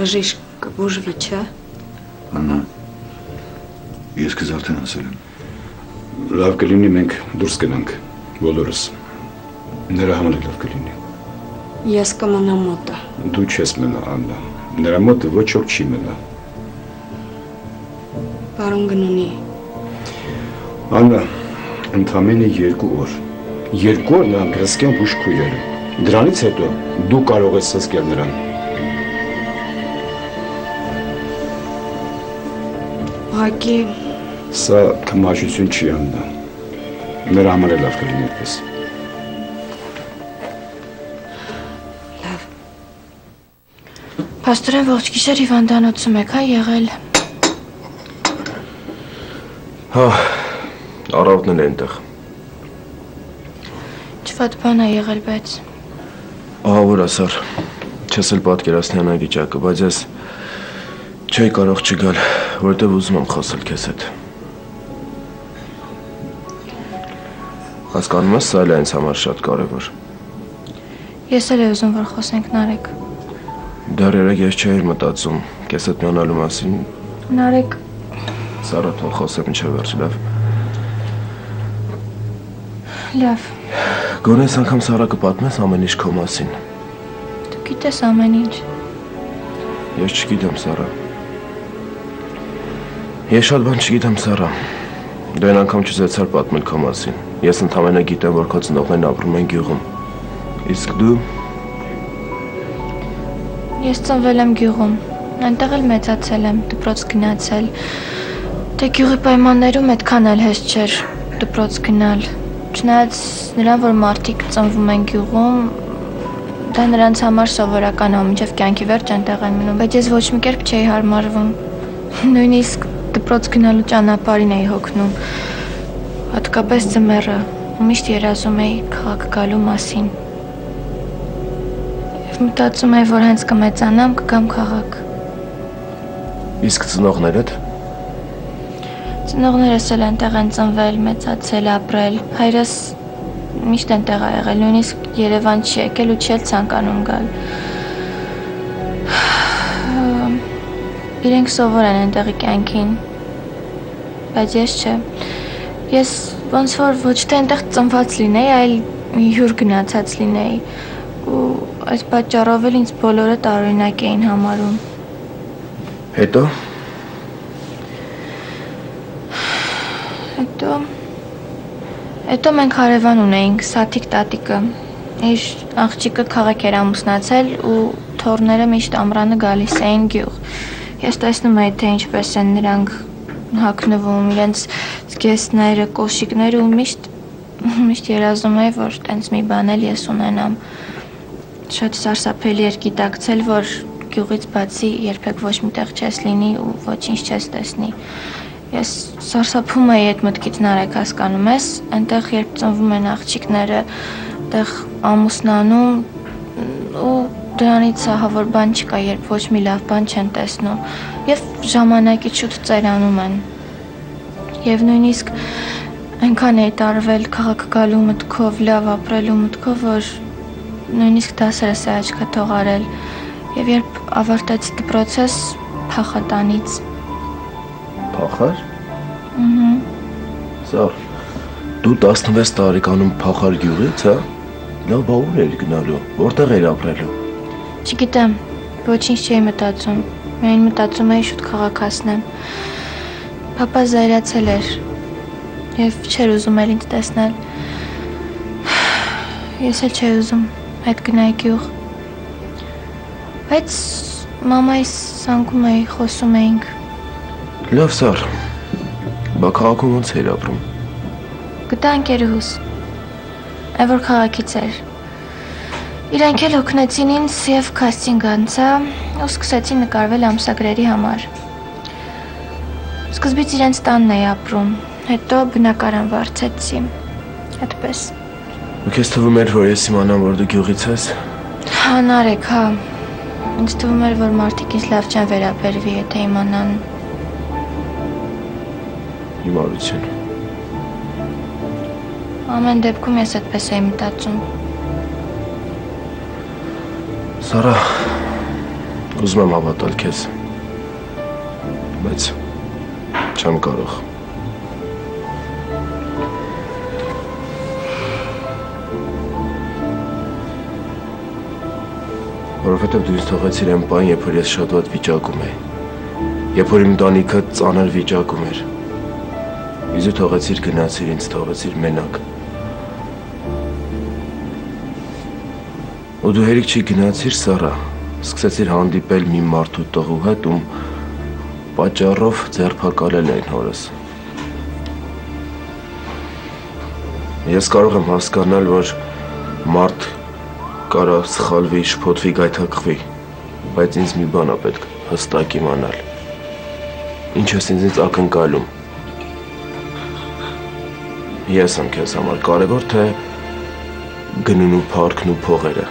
բժիշկ կբուժվի, չէ։ Աննա, ես քեզ արդեն ասել եմ։ Լավ կլինի մենք դուրս գնանք, բոլորս։ Նրա համար լավ կլինի։ Ես կմնամ մոտը։ Դու չես մնա, Աննա։ Նրա մոտ ոչ ոք չի մնա։ Պարոն գնունի։ Աննա, ընդամենը երկու օր։ Երկու օր նա գրասկյան բուժքույր էր։ Դրանից հետո դու կարող ես սսկել նրան։ Ուղղակի Սա թմաշություն չի աննա։ Նրա համար էլ լավ կլինի այդպես։ լավ։ Պաստորեն ողջ գիշեր հիվանդանոցում եք, հա եղել։ Հա, առավոտն էլ այնտեղ։ Չվատ բան է եղել, բայց Ահա որ ասար։ Չես էլ պատկերացնի այն վիճակը, բայց ես չէի կարող չգալ, որովհետև ուզում եմ խոսել քեզ հետ։ Հասկանում ես, սա էլ ինձ համար շատ կարևոր։ ես էլ եմ ուզում, որ խոսենք Նարեկ։ Դեռ երեք ես չէի մտածում քեզ հետ միանալու մասին, Նարեկ, Սարա թող խոսեմ ինչե վերջ, լավ։ լավ, Գոնես անգամ Սարա կպատմես ամեն ինչ քո մասին։ դու գիտես ամեն ինչ։ Ես չգիտեմ, Սարա։ Ես շատ բան չգիտեմ, Սարա։ Դու այն անգամ չզեցար պատմել քո մասին։ Ես ընդհանրապես գիտեմ, որ քո ծնողներն ապրում են գյուղում։ Իսկ դու Ես ծնվել եմ գյուղում։ Այնտեղ էլ մեծացել եմ, դպրոց գնացել։ Դե գյուղի պայմաններում այդքան էլ հեշտ չէր դպրոց գնալ։ Չնայած նրան, որ մարդիկ ծնվում են գյուղում, դա նրանց համար սովորական է, մինչև կյանքի վերջ այնտեղ են մնում, բայց ես ոչ մի կերպ չէի հարմարվում։ Նույնիսկ դպրոց գնալու ճանապարհին էի հոգնում։ Հատկապես ձմեռը, միշտ երազում էի քաղաք գալու մասին։ Եվ մտածում էի, որ հենց կմեծանամ, կգամ քաղաք։ իսկ ծնողներդ Ծնողներս էլ այնտեղ են ծնվել, մեծացել, ապրել։ Հայրս միշտ այնտեղ ա եղել, նույնիսկ Երևան չի եկել ու չի ցանկանում գալ։ Իրենք սովոր են այնտեղի կյանքին, բայց ես չէ։ Ես ոնց որ ոչ թե այնտեղ ծնված լինեի, այլ հյուր գնացած լինեի։ Ու այս պատճառով էլ ինձ բոլորը տարօրինակ էին համարում։ հետո Հետո Հետո մենք հարևան ունեինք Սաթիկ տատիկը։ Իր աղջիկը քաղաք էր ամուսնացել ու թորները միշտ ամրանը գալիս էին գյուղ։ Ես տեսնում էի թե ինչպես են նրանք հակնվում իրենց զգեստները, կոշիկները ու միշտ միշտ երազում էի որ տենց մի բան էլ ես ունենամ։ Շատ սարսափելի էր գիտակցել որ գյուղից բացի երբեք ոչ միտեղ չես լինի ու ոչինչ չես տեսնի։ Ես սարսափում էի այդ մտքից նարեկ հասկանում ես, այնտեղ երբ ծնվում են աղջիկները, այնտեղ ամուսնանում ու դրանից ահավոր բան չկա, երբ ոչ մի լավ բան չեն տեսնում եւ ժամանակի շուտ ծերանում են։ Եվ նույնիսկ այնքան էի տարվել քաղաք գալու մտքով, լավ ապրելու մտքով, որ նույնիսկ դասերս է աչքա թողարել։ Եվ երբ ավարտեցի դպրոցս փախատանից փախար։ Ահա Սար, դու 16 տարեկանում փախար գյուղից, հա։ Լավ, բա ուր էր գնալու։ Որտեղ էր ապրելու։ Չգիտեմ, ոչինչ չէի մտածում։ Միայն մտածում էի շուտ քաղաք հասնեմ։ Պապա զայրացել էր եւ չէր ուզում էլ ինձ տեսնել։ Ես էլ չէի ուզում այդ գնայի գյուղ։ Բայց մամայիս սանգում էի, խոսում էինք։ Լավ, Սար։ Բա քաղաքում ոնց էր ապրում։ Գտա ընկերուհուս։ Այն որ քաղաքից էր։ Իրանք էլ օգնեցին ինձ եւ քաստինգ անցա ու սկսեցի նկարվել ամսագրերի համար։ Սկզբից իրենց տանն էի ապրում, հետո բնակարան վարձեցի։ Այդպես։ Ու քեզ թվում էր, որ ես իմանամ, որ դու գյուղից ես։ Հա, նարեկ, հա։ Ինձ թվում էր, որ մարդիկ ինձ լավ չեն վերաբերվի, եթե իմանան։ Հիմարություն։ Ամեն դեպքում ես այդպես էի մտածում։ Սարա, Ուզում եմ հավատալ քեզ։ Բայց չեմ կարող։ Որովհետև դու ինձ թողեցիր այն բան, երբ որ ես շատ վատ վիճակում էի։ Երբ որ իմ ընտանիքը ծանր վիճակում էր։ Իզու թողեցիր գնացիր ինձ թողեցիր մենակ։ Ու դու հերիք չի գնացիր Սարա, սկսեցիր հանդիպել մի մարդու տղու հետ, ում պատճառով ձերբակալել էին հորս։ Ես կարող եմ հասկանալ, որ մարդ կարա սխալվի, շփոթվի, գայթակղվի, բայց ինձ մի բան է պետք հստակ իմանալ։ Ինչ ես ինձ ակնկալում։ Ես եմ քեզ համար կարևոր, թե գնուն ու փառքն ու փողերը։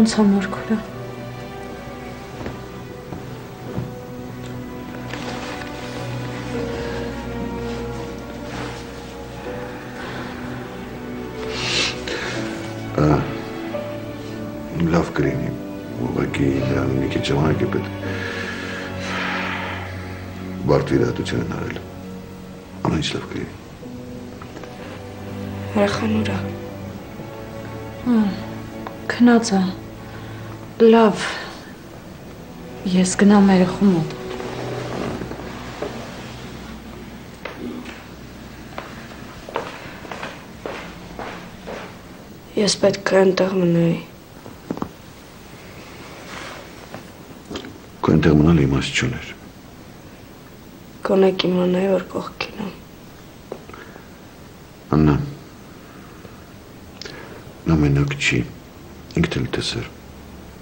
Ոնց համար քուրա։ Լավ կլինի։ Ուղղակի նրան մի քիչ ժամանակ է պետք։ Բարդ վիրահատություն են արել։ Ամեն ինչ լավ կլինի։ Երեխան ուրա։ Քնած է։ Լավ։ Ես գնամ երեխու մոտ։ Ես պետք է այնտեղ մնայի։ Քո այնտեղ մնալ իմաստ չուներ։ Գոնե կիմանայի, որ կողքին եմ։ Աննա։ Նա մենակ չի։ Ինքն էլ տեսար։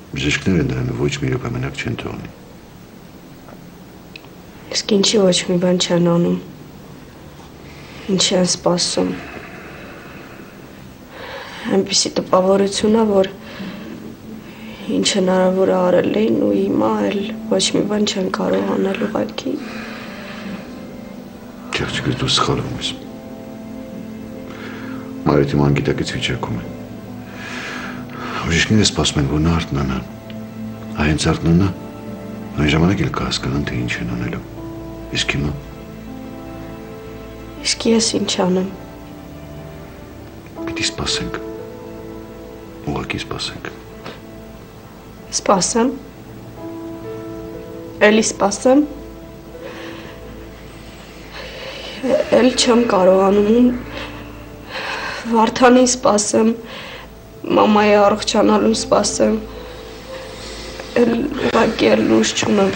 Բժիշկները նրան ոչ մի րոպե մենակ չեն թողնի։ Իսկ ինչի ոչ մի բան չեն անում։ Ինչ են սպասում։ Այնպեսի տպավորություն է, որ ինչ հնարավոր է արել էին ու հիմա էլ ոչ մի բան չեն կարող անել ուղղակի։ Չեղջիկս դու սխալվում ես։ Մարիթի մանգիտակից վիճակում է։ Բժիշկները սպասում են, որ նա արթնանա։ Հենց արթնանա, այն ժամանակ էլ կհասկանան, թե ինչ են անելու։ Իսկ հիմա Իսկ ես ինչ անեմ։ պիտի սպասենք։ Ուղղակի սպասենք։ Սպասեմ։ Էլի սպասեմ։ Էլ չեմ կարողանում Վարդանին սպասեմ, մամայի առողջանալուն սպասեմ։ Էլ ուղղակի էլ լույս չունեմ։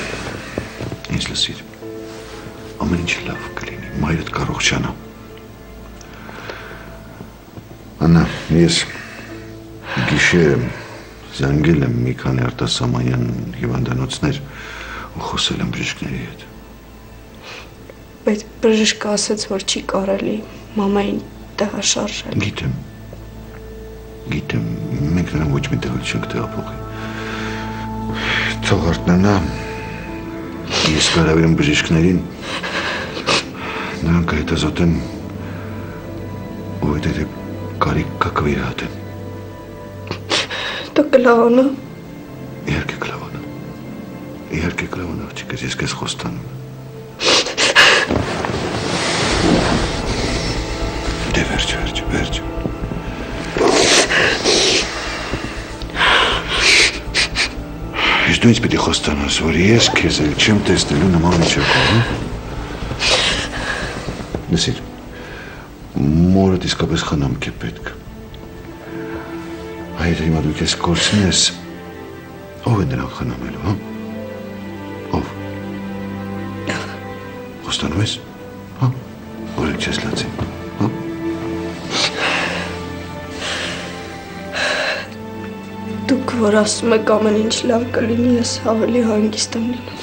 Ինչ լսիր։ Ամեն ինչ լավ կլինի։ Մայրդ կառողջանա։ Աննա, ես գիշերը զանգել եմ մի քանի արտասահմանյան հիվանդանոցներ ու խոսել եմ բժիշկների հետ։ Բայց բժիշկը ասաց, որ չի կարելի մամային տեղաշարժել։ Գիտեմ։ Գիտեմ, մենք նրան ոչ մի տեղ չենք տեղափոխի։ Թող արտնանա։ Ես կարավիրեմ բժիշկներին։ Նրանք կհետազոտեն ու դե կարիք կա կվիրահատեն։ Դա կլավանա։ Իհարկե կլավանա։ Իհարկե կլավանա, աղջիկս, ես քեզ խոստանում եմ։ Դե վերջ, վերջ, վերջ։ դու ինձ պիտի խոստանաս, որ ես քեզ էլ չեմ տեսնելու նման միջակայքում, հա։ Լսիր, մորդ իսկապես խնամք է պետք։ Այդ հիմա դու քեզ կորցնես, ով է նրան խնամելու, հա։ Ով։ Խոստանում ես։ Հա։ Որ էլ չես լացի։ Դուք որ ասում եք ամեն ինչ լավ կլինի, ես ավելի հանգիստ եմ լինում։